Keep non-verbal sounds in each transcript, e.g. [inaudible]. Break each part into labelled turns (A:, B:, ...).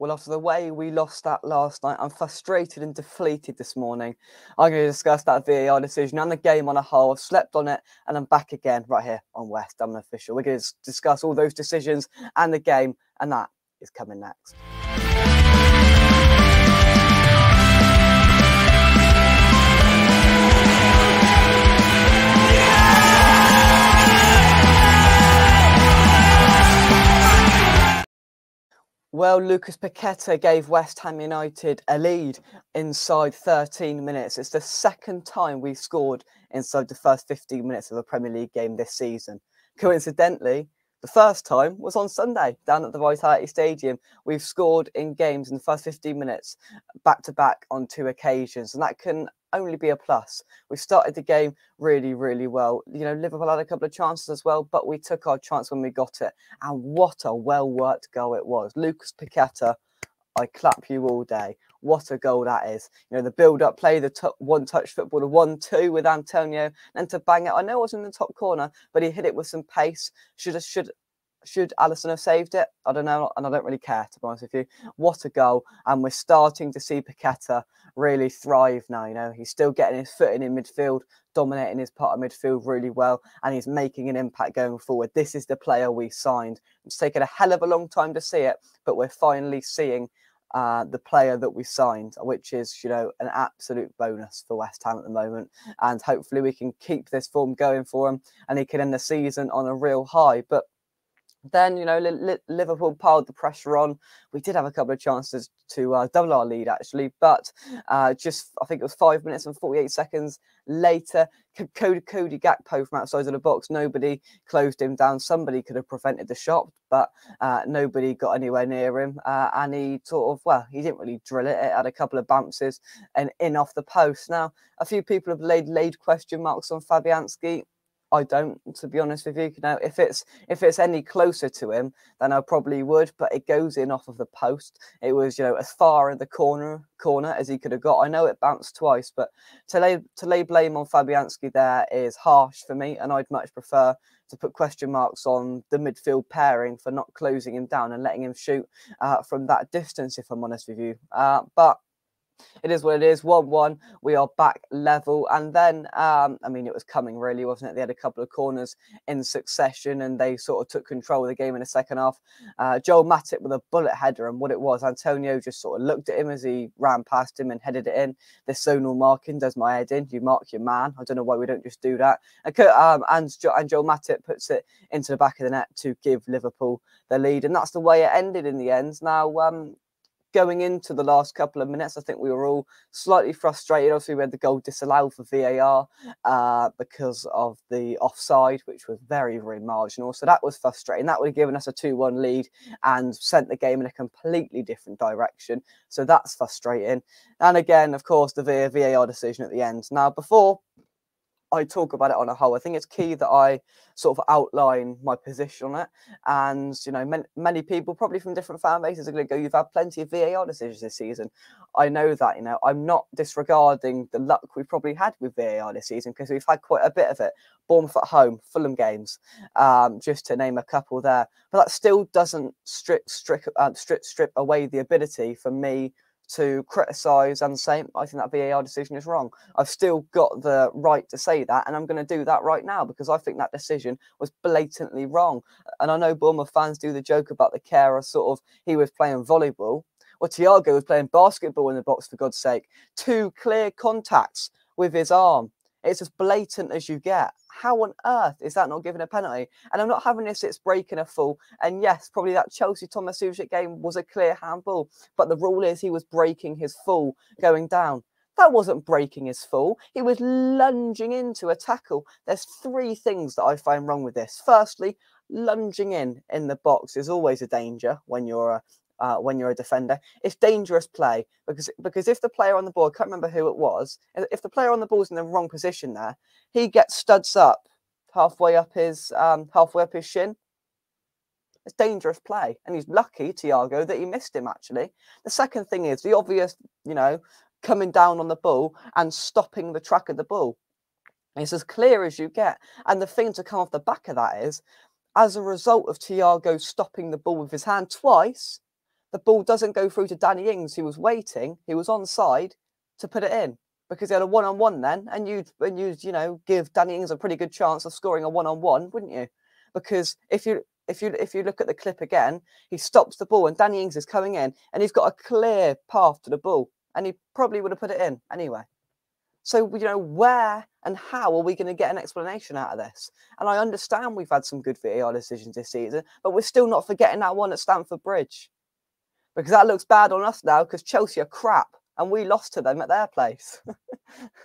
A: Well, after the way we lost that last night, I'm frustrated and deflated this morning. I'm going to discuss that VAR decision and the game on a whole. I've slept on it and I'm back again right here on West Ham Unofficial. We're going to discuss all those decisions and the game, and that is coming next. Well, Lucas Paqueta gave West Ham United a lead inside 13 minutes. It's the second time we've scored inside the first 15 minutes of a Premier League game this season. Coincidentally, the first time was on Sunday down at the Vitality Stadium. We've scored in games in the first 15 minutes back to back on two occasions, and that can only be a plus. We started the game really, really well. You know, Liverpool had a couple of chances as well, but we took our chance when we got it. And what a well worked goal it was. Lucas Paqueta, I clap you all day. What a goal that is. You know, the build up play, the one touch football, the 1 2 with Antonio, and to bang it. I know it was in the top corner, but he hit it with some pace. Should have, should should Alisson have saved it? I don't know, and I don't really care to be honest with you. What a goal! And we're starting to see Paqueta really thrive now. You know, he's still getting his footing in in midfield, dominating his part of midfield really well, and he's making an impact going forward. This is the player we signed. It's taken a hell of a long time to see it, but we're finally seeing uh, the player that we signed, which is, you know, an absolute bonus for West Ham at the moment. And hopefully we can keep this form going for him and he can end the season on a real high. But then, you know, Liverpool piled the pressure on. We did have a couple of chances to uh, double our lead, actually, but uh, just I think it was five minutes and 48 seconds later, Cody, Cody Gakpo from outside of the box, nobody closed him down. Somebody could have prevented the shot, but uh, nobody got anywhere near him. Uh, and he sort of, well, he didn't really drill it. It had a couple of bounces and in off the post. Now, a few people have laid laid question marks on Fabianski. I don't, to be honest with you. You know, if it's if it's any closer to him, then I probably would. But it goes in off of the post. It was, you know, as far in the corner corner as he could have got. I know it bounced twice, but to lay to lay blame on Fabianski there is harsh for me, and I'd much prefer to put question marks on the midfield pairing for not closing him down and letting him shoot uh, from that distance. If I'm honest with you, uh, but it is what it is. 1 1. We are back level. And then, um, I mean, it was coming really, wasn't it? They had a couple of corners in succession and they sort of took control of the game in the second half. Uh, Joel Matip with a bullet header. And what it was, Antonio just sort of looked at him as he ran past him and headed it in. This zonal marking does my head in. You mark your man. I don't know why we don't just do that. Um, and, and Joel Matip puts it into the back of the net to give Liverpool the lead. And that's the way it ended in the end. Now, um, going into the last couple of minutes, I think we were all slightly frustrated. Obviously, we had the goal disallowed for VAR uh, because of the offside, which was very, very marginal. So that was frustrating. That would have given us a 2 1 lead and sent the game in a completely different direction. So that's frustrating. And again, of course, the VAR decision at the end. Now, before I talk about it on a whole. I think it's key that I sort of outline my position on it. And, you know, many, many people, probably from different fan bases, are going to go, You've had plenty of VAR decisions this season. I know that, you know, I'm not disregarding the luck we've probably had with VAR this season because we've had quite a bit of it. Bournemouth at home, Fulham games, um, just to name a couple there. But that still doesn't strip, strip, uh, strip, strip away the ability for me to criticise and say I think that VAR decision is wrong. I've still got the right to say that, and I'm going to do that right now because I think that decision was blatantly wrong. And I know Bournemouth fans do the joke about the Kehrer, sort of he was playing volleyball. Well, Thiago was playing basketball in the box for God's sake. Two clear contacts with his arm. It's as blatant as you get. How on earth is that not giving a penalty? And I'm not having this, it's breaking a full. And yes, probably that Chelsea Thomas Tomasic game was a clear handball, but the rule is he was breaking his full going down. That wasn't breaking his full. He was lunging into a tackle. There's three things that I find wrong with this. Firstly, lunging in in the box is always a danger when you're a uh, when you're a defender. It's dangerous play because because if the player on the ball, I can't remember who it was, if the player on the ball is in the wrong position there, he gets studs up halfway up his um, halfway up his shin. It's dangerous play, and he's lucky, Thiago, that he missed him. Actually, the second thing is the obvious, you know, coming down on the ball and stopping the track of the ball. It's as clear as you get. And the thing to come off the back of that is, as a result of Thiago stopping the ball with his hand twice, the ball doesn't go through to Danny Ings, who was waiting, he was on side to put it in because they had a one on one then, and you'd and you'd you know give Danny Ings a pretty good chance of scoring a one on one, wouldn't you? Because if you if you if you look at the clip again, he stops the ball and Danny Ings is coming in and he's got a clear path to the ball, and he probably would have put it in anyway. So you know where and how are we going to get an explanation out of this? And I understand we've had some good VAR decisions this season, but we're still not forgetting that one at Stamford Bridge because that looks bad on us now because Chelsea are crap and we lost to them at their place. [laughs]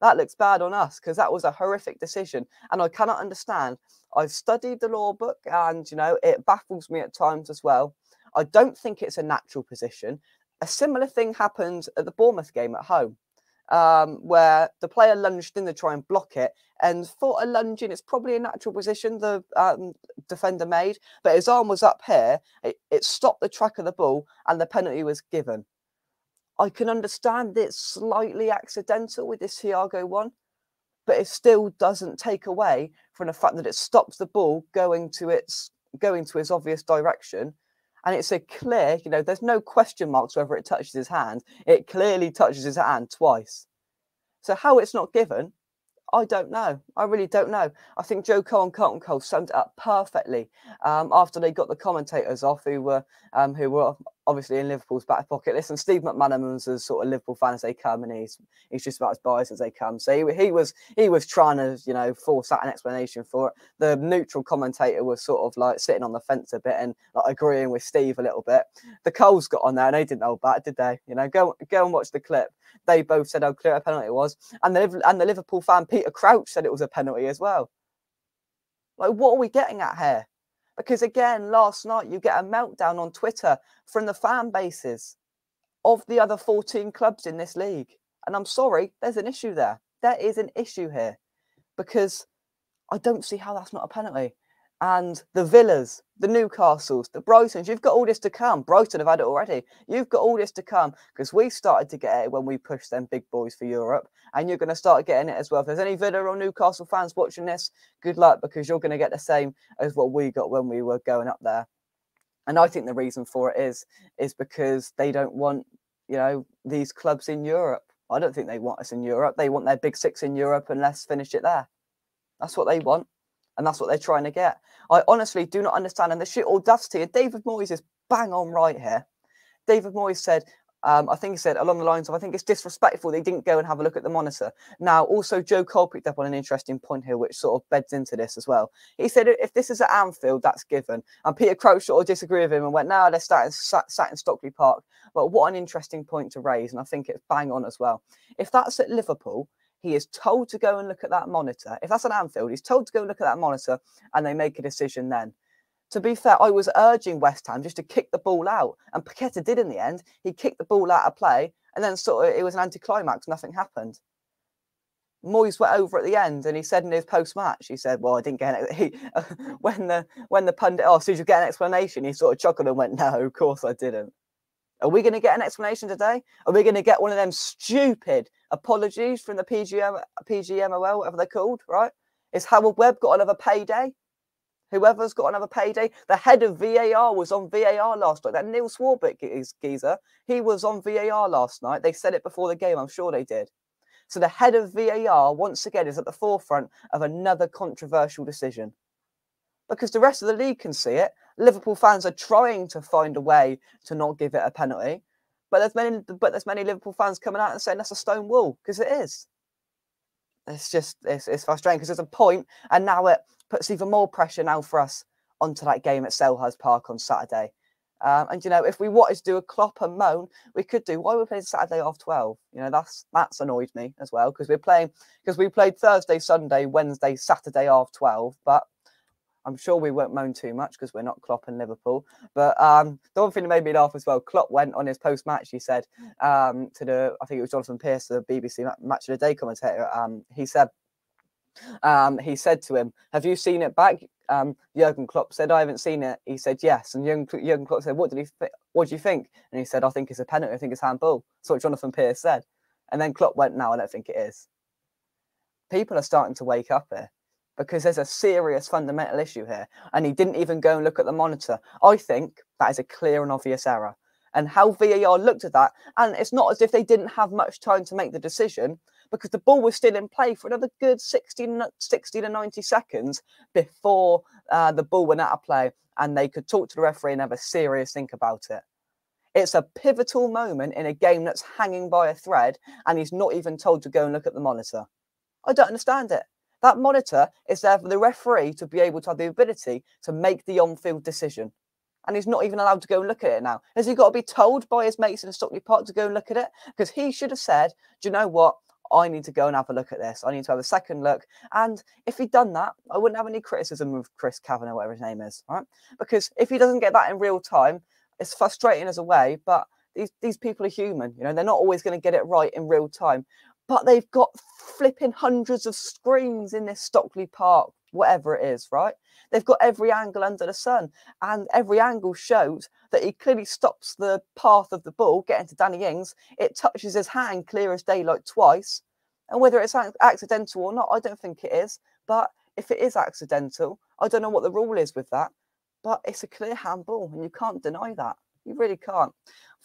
A: that looks bad on us because that was a horrific decision. And I cannot understand. I've studied the law book and, you know, it baffles me at times as well. I don't think it's a natural position. A similar thing happened at the Bournemouth game at home. Um, where the player lunged in to try and block it. And for a lunging, it's probably a natural position the um, defender made, but his arm was up here. It, it stopped the track of the ball, and the penalty was given. I can understand it's slightly accidental with this Thiago one, but it still doesn't take away from the fact that it stops the ball going to its going to its obvious direction. And it's a clear, you know, there's no question marks whether it touches his hand. It clearly touches his hand twice. So how it's not given, I don't know. I really don't know. I think Joe Cole and Carlton Cole summed it up perfectly um, after they got the commentators off, who were um, who were obviously in Liverpool's back pocket. Listen, Steve McManaman's as sort of Liverpool fan as they come, and he's he's just about as biased as they come. So he, he was he was trying to you know force out an explanation for it. The neutral commentator was sort of like sitting on the fence a bit and like agreeing with Steve a little bit. The Coles got on there and they didn't hold back, did they? You know, go go and watch the clip. They both said how clear a penalty it was, and the and the Liverpool fan Peter Crouch said it was a penalty as well. Like, what are we getting at here? Because again, last night you get a meltdown on Twitter from the fan bases of the other 14 clubs in this league. And I'm sorry, there's an issue there. There is an issue here because I don't see how that's not a penalty and the Villas, the Newcastles, the Brightons. You've got all this to come. Brighton have had it already. You've got all this to come because we started to get it when we pushed them big boys for Europe, and you're going to start getting it as well. If there's any Villa or Newcastle fans watching this, good luck because you're going to get the same as what we got when we were going up there. And I think the reason for it is is because they don't want you know these clubs in Europe. I don't think they want us in Europe. They want their big six in Europe, and let's finish it there. That's what they want and that's what they're trying to get. I honestly do not understand. And the shit audacity, and David Moyes is bang on right here. David Moyes said, um, I think he said along the lines of, I think it's disrespectful they didn't go and have a look at the monitor. Now, also, Joe Cole picked up on an interesting point here, which sort of beds into this as well. He said, if this is at Anfield, that's given. And Peter Crouch sort of disagreed with him and went, no, they're sat in, sat, sat in Stockley Park. But what an interesting point to raise. And I think it's bang on as well. If that's at Liverpool, he is told to go and look at that monitor. If that's an Anfield, he's told to go and look at that monitor and they make a decision then. To be fair, I was urging West Ham just to kick the ball out. And Paqueta did in the end. He kicked the ball out of play and then sort of it was an anticlimax. Nothing happened. Moyes went over at the end and he said in his post match, he said, Well, I didn't get it. [laughs] He, [laughs] when the when the pundit asked, Did you get an explanation? He sort of chuckled and went, No, of course I didn't. Are we going to get an explanation today? Are we going to get one of them stupid apologies from the PGM, PGMOL, whatever they're called, right? Is Howard Webb got another payday? Whoever's got another payday. The head of VAR was on VAR last night. That Neil Swarbrick is geezer. He was on VAR last night. They said it before the game. I'm sure they did. So the head of VAR once again is at the forefront of another controversial decision. Because the rest of the league can see it. Liverpool fans are trying to find a way to not give it a penalty. But there's many, but there's many Liverpool fans coming out and saying that's a stone wall because it is. It's just it's, it's frustrating because there's a point, and now it puts even more pressure now for us onto that game at Selhurst Park on Saturday. Um, and you know, if we wanted to do a Klopp and moan, we could do. Why are we playing Saturday half twelve? You know, that's that's annoyed me as well because we're playing because we played Thursday, Sunday, Wednesday, Saturday half twelve, but I'm sure we won't moan too much because we're not Klopp and Liverpool. But um, the one thing that made me laugh as well, Klopp went on his post match. He said um, to the, I think it was Jonathan Pearce, the BBC Match of the Day commentator. Um, he said, um, he said to him, "Have you seen it back?" Um, Jurgen Klopp said, "I haven't seen it." He said, "Yes." And Jurgen, Klopp said, "What did he? Th- what do you think?" And he said, "I think it's a penalty. I think it's handball." That's what Jonathan Pearce said. And then Klopp went, "No, I don't think it is." People are starting to wake up here because there's a serious fundamental issue here. And he didn't even go and look at the monitor. I think that is a clear and obvious error. And how VAR looked at that, and it's not as if they didn't have much time to make the decision because the ball was still in play for another good 60, 60 to 90 seconds before uh, the ball went out of play and they could talk to the referee and have a serious think about it. It's a pivotal moment in a game that's hanging by a thread, and he's not even told to go and look at the monitor. I don't understand it. That monitor is there for the referee to be able to have the ability to make the on field decision. And he's not even allowed to go and look at it now. Has he got to be told by his mates in Stockley Park to go and look at it? Because he should have said, Do you know what? I need to go and have a look at this. I need to have a second look. And if he'd done that, I wouldn't have any criticism of Chris Kavanagh, whatever his name is, right? Because if he doesn't get that in real time, it's frustrating as a way, but these, these people are human. You know, they're not always going to get it right in real time but they've got flipping hundreds of screens in this Stockley Park, whatever it is, right? They've got every angle under the sun, and every angle shows that he clearly stops the path of the ball getting to Danny Ings. It touches his hand clear as daylight twice, and whether it's accidental or not, I don't think it is. But if it is accidental, I don't know what the rule is with that. But it's a clear handball, and you can't deny that. You really can't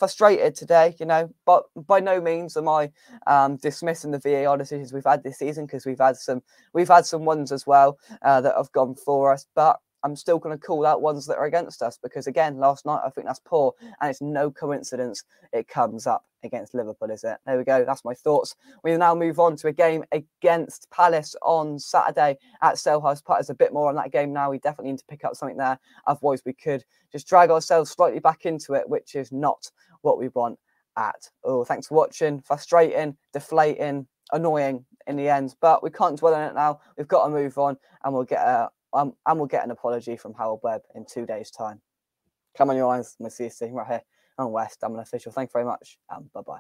A: frustrated today, you know, but by no means am I um, dismissing the VAR decisions we've had this season because we've had some we've had some ones as well uh, that have gone for us. But I'm still going to call out ones that are against us because, again, last night I think that's poor, and it's no coincidence it comes up against Liverpool, is it? There we go. That's my thoughts. We now move on to a game against Palace on Saturday at Selhurst Park. There's a bit more on that game now. We definitely need to pick up something there. Otherwise, we could just drag ourselves slightly back into it, which is not what we want at all. Thanks for watching. Frustrating, deflating, annoying in the end, but we can't dwell on it now. We've got to move on, and we'll get a um, and we'll get an apology from Harold Webb in two days' time. Come on, you Irons. We'll see you soon right here on West Ham Unofficial. Thank you very much, and bye bye.